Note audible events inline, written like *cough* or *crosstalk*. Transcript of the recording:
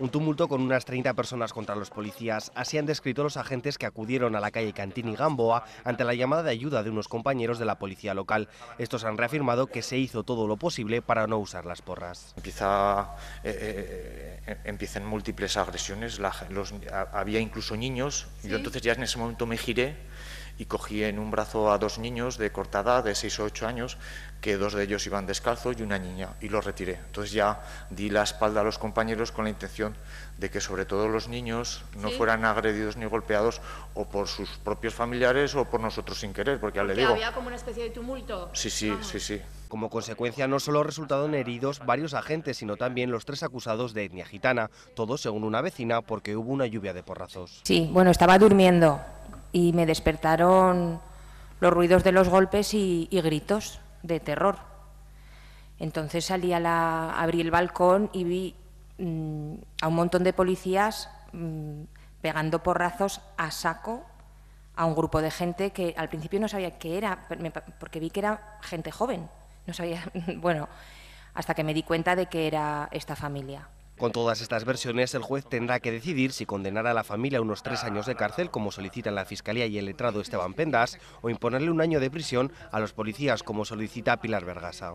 Un tumulto con unas 30 personas contra los policías. Así han descrito los agentes que acudieron a la calle Cantini Gamboa ante la llamada de ayuda de unos compañeros de la policía local. Estos han reafirmado que se hizo todo lo posible para no usar las porras. Empieza, eh, eh, empiezan múltiples agresiones, había incluso niños. Yo entonces ya en ese momento me giré y cogí en un brazo a dos niños de cortada de 6 o 8 años, que dos de ellos iban descalzos y una niña, y los retiré. Entonces ya di la espalda a los compañeros con la intención de que sobre todo los niños no fueran agredidos ni golpeados o por sus propios familiares o por nosotros sin querer, porque ya le digo... había como una especie de tumulto. Sí, sí, sí, sí. Como consecuencia no solo resultaron heridos varios agentes, sino también los tres acusados de etnia gitana, todos según una vecina porque hubo una lluvia de porrazos. Sí, bueno, estaba durmiendo y me despertaron los ruidos de los golpes y, gritos de terror. Entonces salí a la, abrí el balcón y vi mm, a un montón de policías mm, pegando porrazos a saco a un grupo de gente que al principio no sabía qué era, porque vi que era gente joven. No sabía, *laughs* bueno, hasta que me di cuenta de que era esta familia. Con todas estas versiones, el juez tendrá que decidir si condenar a la familia a unos tres años de cárcel, como solicitan la Fiscalía y el letrado Esteban Pendas, o imponerle un año de prisión a los policías, como solicita Pilar Vergasa.